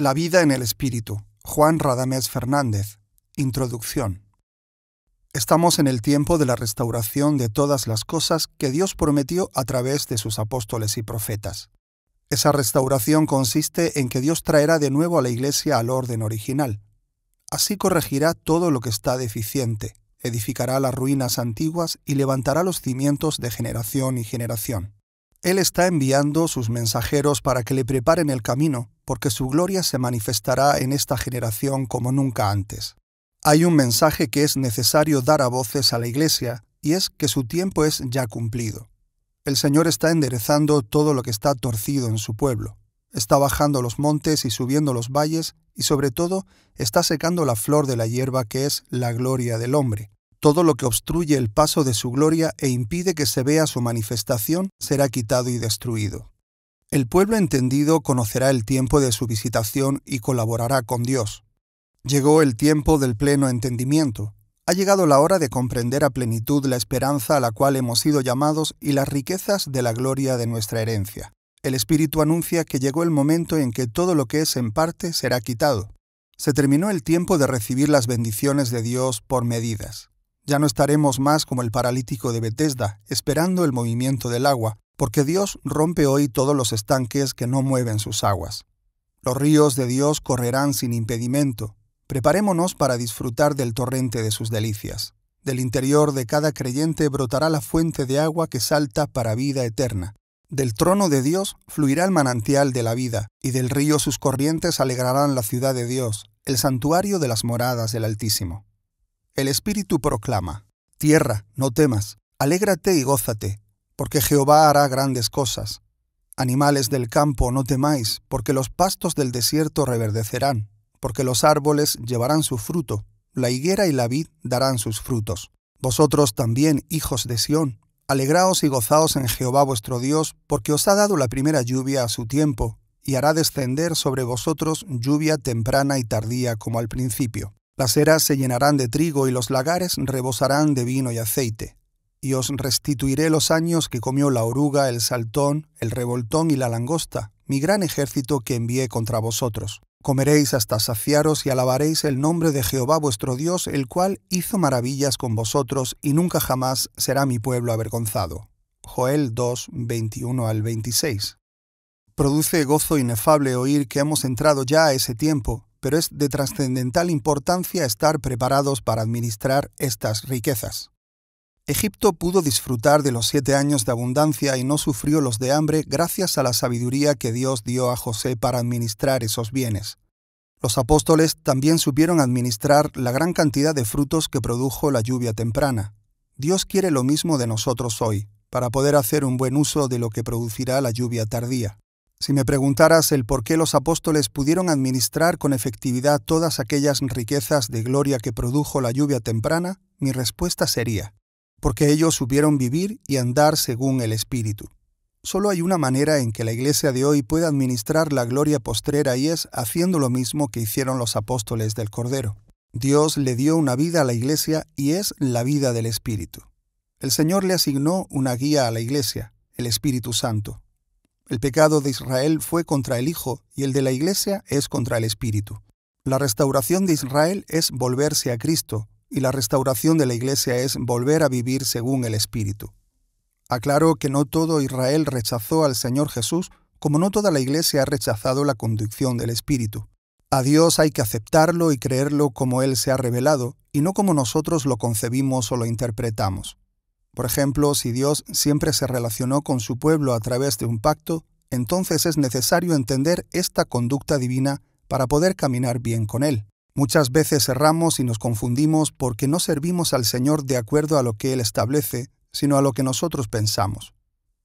La vida en el Espíritu. Juan Radamés Fernández. Introducción. Estamos en el tiempo de la restauración de todas las cosas que Dios prometió a través de sus apóstoles y profetas. Esa restauración consiste en que Dios traerá de nuevo a la Iglesia al orden original. Así corregirá todo lo que está deficiente, edificará las ruinas antiguas y levantará los cimientos de generación y generación. Él está enviando sus mensajeros para que le preparen el camino, porque su gloria se manifestará en esta generación como nunca antes. Hay un mensaje que es necesario dar a voces a la Iglesia, y es que su tiempo es ya cumplido. El Señor está enderezando todo lo que está torcido en su pueblo. Está bajando los montes y subiendo los valles, y sobre todo está secando la flor de la hierba que es la gloria del hombre. Todo lo que obstruye el paso de su gloria e impide que se vea su manifestación será quitado y destruido. El pueblo entendido conocerá el tiempo de su visitación y colaborará con Dios. Llegó el tiempo del pleno entendimiento. Ha llegado la hora de comprender a plenitud la esperanza a la cual hemos sido llamados y las riquezas de la gloria de nuestra herencia. El Espíritu anuncia que llegó el momento en que todo lo que es en parte será quitado. Se terminó el tiempo de recibir las bendiciones de Dios por medidas. Ya no estaremos más como el paralítico de Bethesda, esperando el movimiento del agua, porque Dios rompe hoy todos los estanques que no mueven sus aguas. Los ríos de Dios correrán sin impedimento. Preparémonos para disfrutar del torrente de sus delicias. Del interior de cada creyente brotará la fuente de agua que salta para vida eterna. Del trono de Dios fluirá el manantial de la vida, y del río sus corrientes alegrarán la ciudad de Dios, el santuario de las moradas del Altísimo. El Espíritu proclama, Tierra, no temas, alégrate y gózate, porque Jehová hará grandes cosas. Animales del campo, no temáis, porque los pastos del desierto reverdecerán, porque los árboles llevarán su fruto, la higuera y la vid darán sus frutos. Vosotros también, hijos de Sión, alegraos y gozaos en Jehová vuestro Dios, porque os ha dado la primera lluvia a su tiempo, y hará descender sobre vosotros lluvia temprana y tardía como al principio. Las eras se llenarán de trigo y los lagares rebosarán de vino y aceite. Y os restituiré los años que comió la oruga, el saltón, el revoltón y la langosta, mi gran ejército que envié contra vosotros. Comeréis hasta saciaros y alabaréis el nombre de Jehová vuestro Dios, el cual hizo maravillas con vosotros y nunca jamás será mi pueblo avergonzado. Joel 2, 21 al 26. Produce gozo inefable oír que hemos entrado ya a ese tiempo, pero es de trascendental importancia estar preparados para administrar estas riquezas. Egipto pudo disfrutar de los siete años de abundancia y no sufrió los de hambre gracias a la sabiduría que Dios dio a José para administrar esos bienes. Los apóstoles también supieron administrar la gran cantidad de frutos que produjo la lluvia temprana. Dios quiere lo mismo de nosotros hoy, para poder hacer un buen uso de lo que producirá la lluvia tardía. Si me preguntaras el por qué los apóstoles pudieron administrar con efectividad todas aquellas riquezas de gloria que produjo la lluvia temprana, mi respuesta sería, porque ellos supieron vivir y andar según el Espíritu. Solo hay una manera en que la Iglesia de hoy puede administrar la gloria postrera y es haciendo lo mismo que hicieron los apóstoles del Cordero. Dios le dio una vida a la Iglesia y es la vida del Espíritu. El Señor le asignó una guía a la Iglesia, el Espíritu Santo. El pecado de Israel fue contra el Hijo y el de la Iglesia es contra el Espíritu. La restauración de Israel es volverse a Cristo y la restauración de la Iglesia es volver a vivir según el Espíritu. Aclaro que no todo Israel rechazó al Señor Jesús, como no toda la Iglesia ha rechazado la conducción del Espíritu. A Dios hay que aceptarlo y creerlo como Él se ha revelado, y no como nosotros lo concebimos o lo interpretamos. Por ejemplo, si Dios siempre se relacionó con su pueblo a través de un pacto, entonces es necesario entender esta conducta divina para poder caminar bien con Él. Muchas veces erramos y nos confundimos porque no servimos al Señor de acuerdo a lo que Él establece, sino a lo que nosotros pensamos.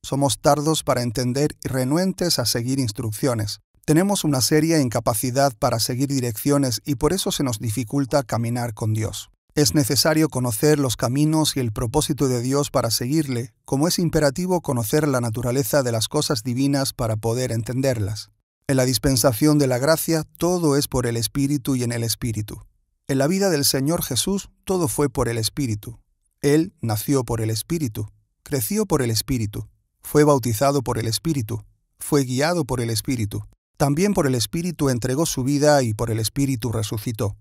Somos tardos para entender y renuentes a seguir instrucciones. Tenemos una seria incapacidad para seguir direcciones y por eso se nos dificulta caminar con Dios. Es necesario conocer los caminos y el propósito de Dios para seguirle, como es imperativo conocer la naturaleza de las cosas divinas para poder entenderlas. En la dispensación de la gracia todo es por el Espíritu y en el Espíritu. En la vida del Señor Jesús todo fue por el Espíritu. Él nació por el Espíritu, creció por el Espíritu, fue bautizado por el Espíritu, fue guiado por el Espíritu, también por el Espíritu entregó su vida y por el Espíritu resucitó.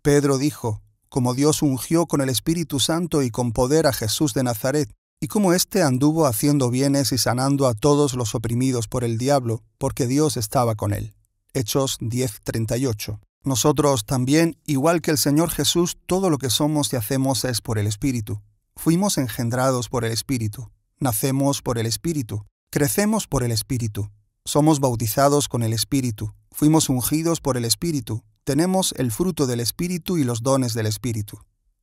Pedro dijo, como Dios ungió con el Espíritu Santo y con poder a Jesús de Nazaret, y como éste anduvo haciendo bienes y sanando a todos los oprimidos por el diablo, porque Dios estaba con él. Hechos 10:38. Nosotros también, igual que el Señor Jesús, todo lo que somos y hacemos es por el Espíritu. Fuimos engendrados por el Espíritu, nacemos por el Espíritu, crecemos por el Espíritu, somos bautizados con el Espíritu, fuimos ungidos por el Espíritu, tenemos el fruto del Espíritu y los dones del Espíritu.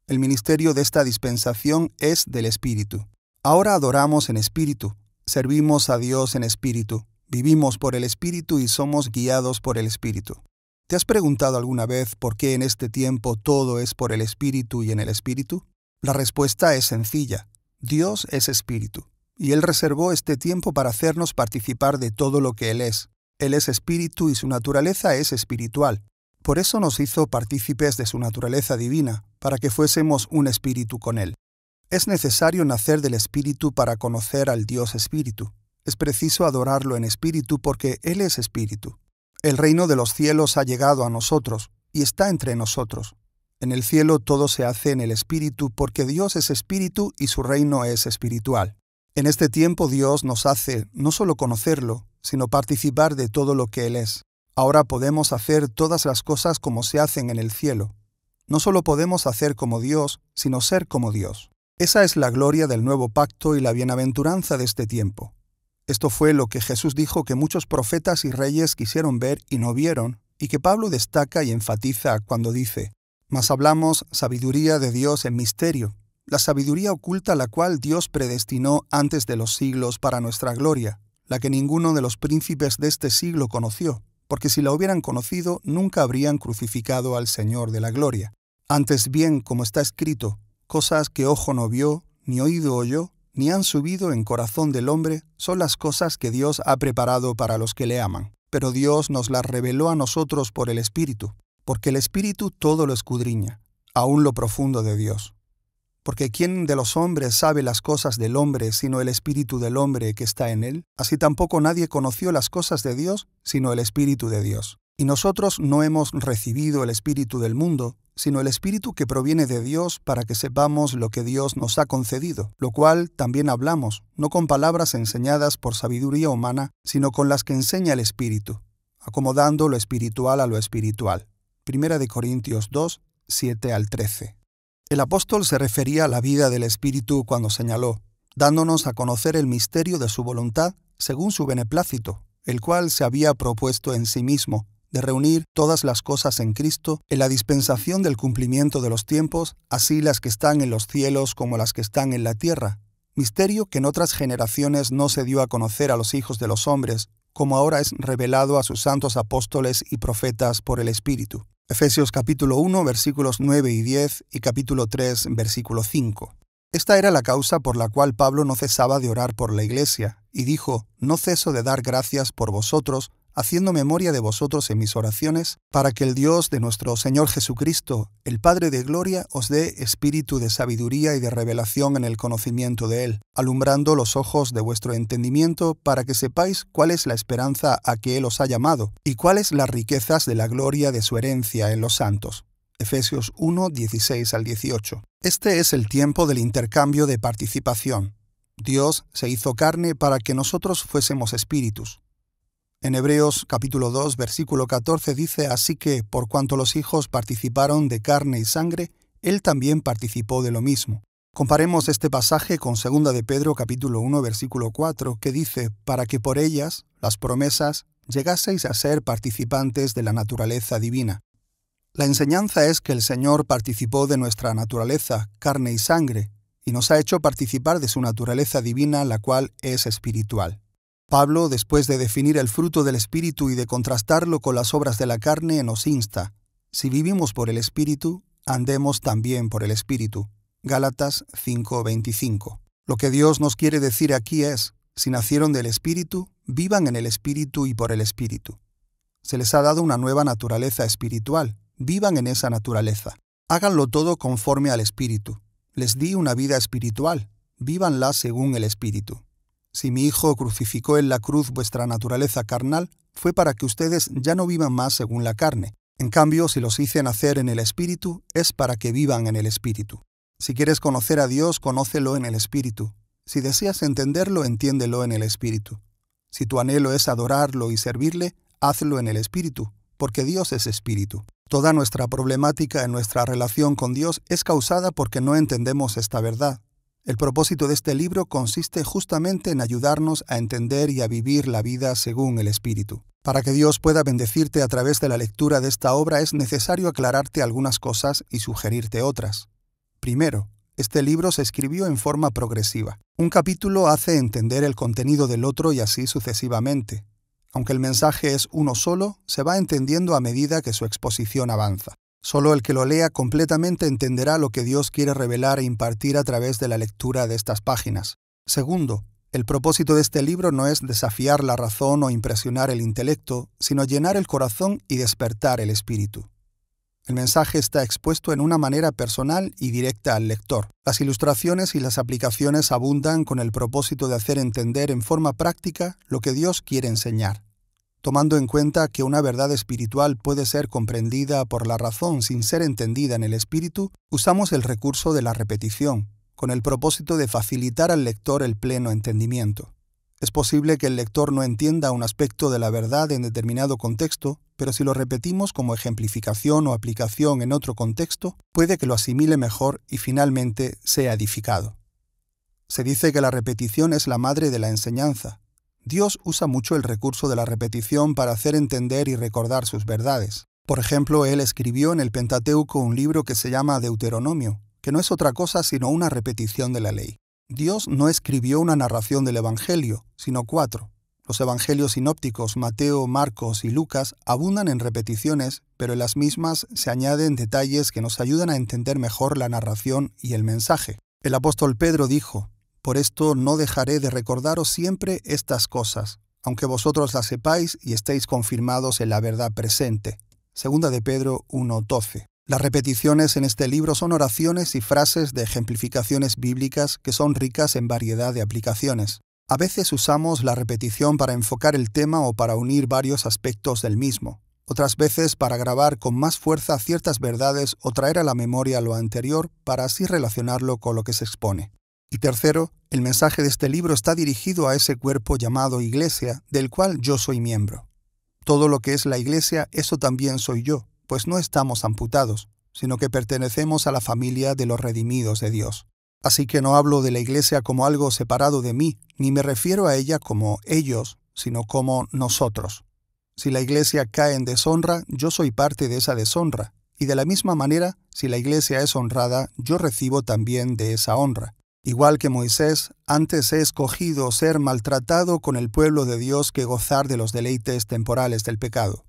El ministerio de esta dispensación es del Espíritu. Ahora adoramos en Espíritu, servimos a Dios en Espíritu, vivimos por el Espíritu y somos guiados por el Espíritu. ¿Te has preguntado alguna vez por qué en este tiempo todo es por el Espíritu y en el Espíritu? La respuesta es sencilla. Dios es Espíritu, y Él reservó este tiempo para hacernos participar de todo lo que Él es. Él es Espíritu y su naturaleza es espiritual. Por eso nos hizo partícipes de su naturaleza divina, para que fuésemos un espíritu con Él. Es necesario nacer del Espíritu para conocer al Dios Espíritu. Es preciso adorarlo en espíritu porque Él es Espíritu. El reino de los cielos ha llegado a nosotros y está entre nosotros. En el cielo todo se hace en el Espíritu porque Dios es Espíritu y su reino es espiritual. En este tiempo Dios nos hace no solo conocerlo, sino participar de todo lo que Él es. Ahora podemos hacer todas las cosas como se hacen en el cielo. No solo podemos hacer como Dios, sino ser como Dios. Esa es la gloria del nuevo pacto y la bienaventuranza de este tiempo. Esto fue lo que Jesús dijo que muchos profetas y reyes quisieron ver y no vieron, y que Pablo destaca y enfatiza cuando dice, Mas hablamos sabiduría de Dios en misterio, la sabiduría oculta la cual Dios predestinó antes de los siglos para nuestra gloria, la que ninguno de los príncipes de este siglo conoció porque si la hubieran conocido nunca habrían crucificado al Señor de la gloria. Antes bien, como está escrito, cosas que ojo no vio, ni oído oyó, ni han subido en corazón del hombre, son las cosas que Dios ha preparado para los que le aman. Pero Dios nos las reveló a nosotros por el Espíritu, porque el Espíritu todo lo escudriña, aún lo profundo de Dios. Porque ¿quién de los hombres sabe las cosas del hombre sino el espíritu del hombre que está en él? Así tampoco nadie conoció las cosas de Dios sino el espíritu de Dios. Y nosotros no hemos recibido el espíritu del mundo, sino el espíritu que proviene de Dios para que sepamos lo que Dios nos ha concedido, lo cual también hablamos, no con palabras enseñadas por sabiduría humana, sino con las que enseña el espíritu, acomodando lo espiritual a lo espiritual. Primera de Corintios 2, 7 al 13. El apóstol se refería a la vida del Espíritu cuando señaló, dándonos a conocer el misterio de su voluntad según su beneplácito, el cual se había propuesto en sí mismo, de reunir todas las cosas en Cristo en la dispensación del cumplimiento de los tiempos, así las que están en los cielos como las que están en la tierra, misterio que en otras generaciones no se dio a conocer a los hijos de los hombres, como ahora es revelado a sus santos apóstoles y profetas por el Espíritu. Efesios capítulo 1 versículos 9 y 10 y capítulo 3 versículo 5. Esta era la causa por la cual Pablo no cesaba de orar por la iglesia, y dijo, No ceso de dar gracias por vosotros, haciendo memoria de vosotros en mis oraciones, para que el Dios de nuestro Señor Jesucristo, el Padre de Gloria, os dé espíritu de sabiduría y de revelación en el conocimiento de Él, alumbrando los ojos de vuestro entendimiento, para que sepáis cuál es la esperanza a que Él os ha llamado, y cuáles las riquezas de la gloria de su herencia en los santos. Efesios 1, 16 al 18. Este es el tiempo del intercambio de participación. Dios se hizo carne para que nosotros fuésemos espíritus. En Hebreos capítulo 2 versículo 14 dice, Así que, por cuanto los hijos participaron de carne y sangre, él también participó de lo mismo. Comparemos este pasaje con 2 de Pedro capítulo 1 versículo 4, que dice, Para que por ellas, las promesas, llegaseis a ser participantes de la naturaleza divina. La enseñanza es que el Señor participó de nuestra naturaleza, carne y sangre, y nos ha hecho participar de su naturaleza divina, la cual es espiritual. Pablo, después de definir el fruto del Espíritu y de contrastarlo con las obras de la carne, nos insta, si vivimos por el Espíritu, andemos también por el Espíritu. Gálatas 5:25. Lo que Dios nos quiere decir aquí es, si nacieron del Espíritu, vivan en el Espíritu y por el Espíritu. Se les ha dado una nueva naturaleza espiritual, vivan en esa naturaleza. Háganlo todo conforme al Espíritu. Les di una vida espiritual, vívanla según el Espíritu. Si mi Hijo crucificó en la cruz vuestra naturaleza carnal, fue para que ustedes ya no vivan más según la carne. En cambio, si los hice nacer en el Espíritu, es para que vivan en el Espíritu. Si quieres conocer a Dios, conócelo en el Espíritu. Si deseas entenderlo, entiéndelo en el Espíritu. Si tu anhelo es adorarlo y servirle, hazlo en el Espíritu, porque Dios es Espíritu. Toda nuestra problemática en nuestra relación con Dios es causada porque no entendemos esta verdad. El propósito de este libro consiste justamente en ayudarnos a entender y a vivir la vida según el Espíritu. Para que Dios pueda bendecirte a través de la lectura de esta obra es necesario aclararte algunas cosas y sugerirte otras. Primero, este libro se escribió en forma progresiva. Un capítulo hace entender el contenido del otro y así sucesivamente. Aunque el mensaje es uno solo, se va entendiendo a medida que su exposición avanza. Solo el que lo lea completamente entenderá lo que Dios quiere revelar e impartir a través de la lectura de estas páginas. Segundo, el propósito de este libro no es desafiar la razón o impresionar el intelecto, sino llenar el corazón y despertar el espíritu. El mensaje está expuesto en una manera personal y directa al lector. Las ilustraciones y las aplicaciones abundan con el propósito de hacer entender en forma práctica lo que Dios quiere enseñar tomando en cuenta que una verdad espiritual puede ser comprendida por la razón sin ser entendida en el espíritu, usamos el recurso de la repetición, con el propósito de facilitar al lector el pleno entendimiento. Es posible que el lector no entienda un aspecto de la verdad en determinado contexto, pero si lo repetimos como ejemplificación o aplicación en otro contexto, puede que lo asimile mejor y finalmente sea edificado. Se dice que la repetición es la madre de la enseñanza, Dios usa mucho el recurso de la repetición para hacer entender y recordar sus verdades. Por ejemplo, Él escribió en el Pentateuco un libro que se llama Deuteronomio, que no es otra cosa sino una repetición de la ley. Dios no escribió una narración del Evangelio, sino cuatro. Los Evangelios sinópticos Mateo, Marcos y Lucas abundan en repeticiones, pero en las mismas se añaden detalles que nos ayudan a entender mejor la narración y el mensaje. El apóstol Pedro dijo, por esto no dejaré de recordaros siempre estas cosas, aunque vosotros las sepáis y estéis confirmados en la verdad presente. Segunda de Pedro 1.12. Las repeticiones en este libro son oraciones y frases de ejemplificaciones bíblicas que son ricas en variedad de aplicaciones. A veces usamos la repetición para enfocar el tema o para unir varios aspectos del mismo, otras veces para grabar con más fuerza ciertas verdades o traer a la memoria lo anterior para así relacionarlo con lo que se expone. Y tercero, el mensaje de este libro está dirigido a ese cuerpo llamado Iglesia, del cual yo soy miembro. Todo lo que es la Iglesia, eso también soy yo, pues no estamos amputados, sino que pertenecemos a la familia de los redimidos de Dios. Así que no hablo de la Iglesia como algo separado de mí, ni me refiero a ella como ellos, sino como nosotros. Si la Iglesia cae en deshonra, yo soy parte de esa deshonra, y de la misma manera, si la Iglesia es honrada, yo recibo también de esa honra. Igual que Moisés, antes he escogido ser maltratado con el pueblo de Dios que gozar de los deleites temporales del pecado.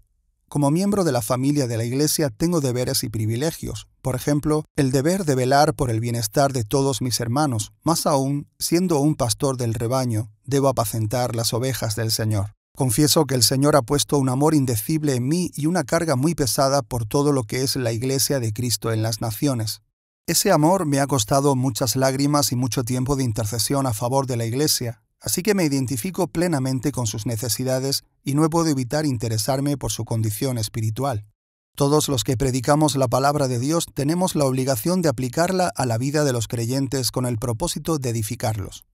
Como miembro de la familia de la Iglesia tengo deberes y privilegios, por ejemplo, el deber de velar por el bienestar de todos mis hermanos, más aún, siendo un pastor del rebaño, debo apacentar las ovejas del Señor. Confieso que el Señor ha puesto un amor indecible en mí y una carga muy pesada por todo lo que es la Iglesia de Cristo en las naciones. Ese amor me ha costado muchas lágrimas y mucho tiempo de intercesión a favor de la Iglesia, así que me identifico plenamente con sus necesidades y no puedo evitar interesarme por su condición espiritual. Todos los que predicamos la palabra de Dios tenemos la obligación de aplicarla a la vida de los creyentes con el propósito de edificarlos.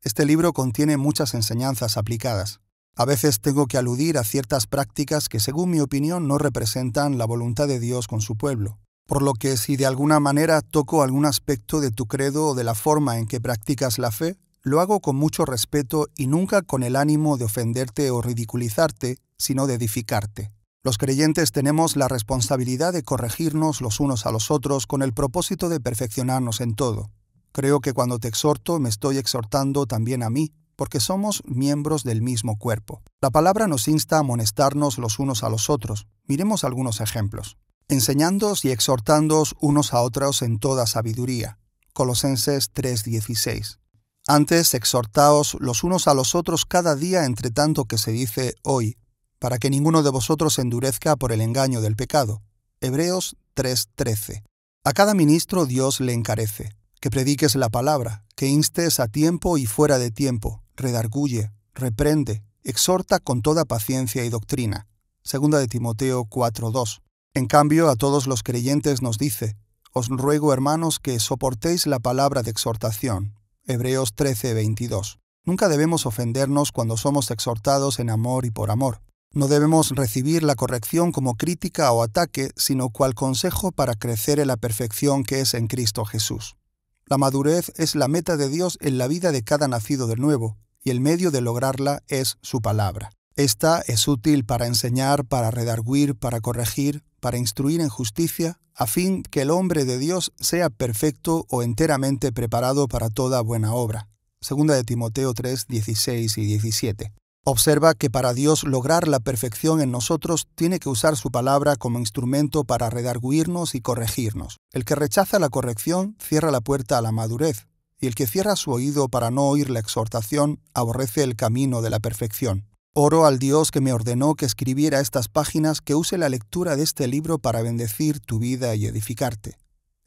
Este libro contiene muchas enseñanzas aplicadas. A veces tengo que aludir a ciertas prácticas que según mi opinión no representan la voluntad de Dios con su pueblo por lo que si de alguna manera toco algún aspecto de tu credo o de la forma en que practicas la fe, lo hago con mucho respeto y nunca con el ánimo de ofenderte o ridiculizarte, sino de edificarte. Los creyentes tenemos la responsabilidad de corregirnos los unos a los otros con el propósito de perfeccionarnos en todo. Creo que cuando te exhorto me estoy exhortando también a mí, porque somos miembros del mismo cuerpo. La palabra nos insta a amonestarnos los unos a los otros. Miremos algunos ejemplos enseñándoos y exhortándoos unos a otros en toda sabiduría. Colosenses 3:16. Antes exhortaos los unos a los otros cada día entre tanto que se dice hoy, para que ninguno de vosotros endurezca por el engaño del pecado. Hebreos 3:13. A cada ministro Dios le encarece, que prediques la palabra, que instes a tiempo y fuera de tiempo, redarguye, reprende, exhorta con toda paciencia y doctrina. Segunda de Timoteo 4:2. En cambio, a todos los creyentes nos dice, os ruego, hermanos, que soportéis la palabra de exhortación. Hebreos 13:22. Nunca debemos ofendernos cuando somos exhortados en amor y por amor. No debemos recibir la corrección como crítica o ataque, sino cual consejo para crecer en la perfección que es en Cristo Jesús. La madurez es la meta de Dios en la vida de cada nacido de nuevo, y el medio de lograrla es su palabra. Esta es útil para enseñar, para redarguir, para corregir, para instruir en justicia, a fin que el hombre de Dios sea perfecto o enteramente preparado para toda buena obra. Segunda de Timoteo 3, 16 y 17. Observa que para Dios lograr la perfección en nosotros tiene que usar su palabra como instrumento para redarguirnos y corregirnos. El que rechaza la corrección cierra la puerta a la madurez, y el que cierra su oído para no oír la exhortación aborrece el camino de la perfección. Oro al Dios que me ordenó que escribiera estas páginas que use la lectura de este libro para bendecir tu vida y edificarte.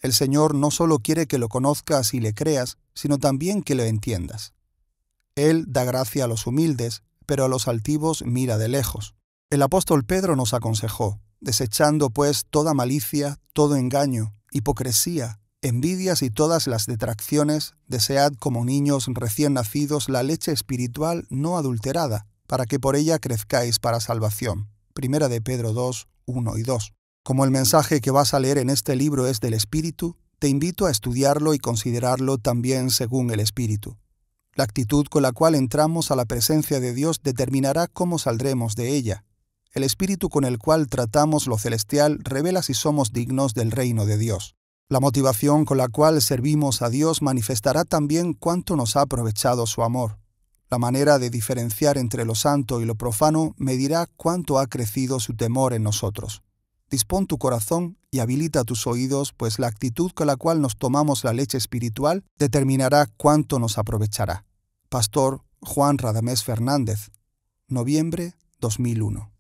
El Señor no solo quiere que lo conozcas y le creas, sino también que lo entiendas. Él da gracia a los humildes pero a los altivos mira de lejos. El apóstol Pedro nos aconsejó, desechando pues toda malicia, todo engaño, hipocresía, envidias y todas las detracciones, desead como niños recién nacidos la leche espiritual no adulterada, para que por ella crezcáis para salvación. Primera de Pedro 2, 1 y 2. Como el mensaje que vas a leer en este libro es del Espíritu, te invito a estudiarlo y considerarlo también según el Espíritu. La actitud con la cual entramos a la presencia de Dios determinará cómo saldremos de ella. El espíritu con el cual tratamos lo celestial revela si somos dignos del reino de Dios. La motivación con la cual servimos a Dios manifestará también cuánto nos ha aprovechado su amor. La manera de diferenciar entre lo santo y lo profano medirá cuánto ha crecido su temor en nosotros. Dispón tu corazón y habilita tus oídos, pues la actitud con la cual nos tomamos la leche espiritual determinará cuánto nos aprovechará. Pastor Juan Radamés Fernández, noviembre 2001.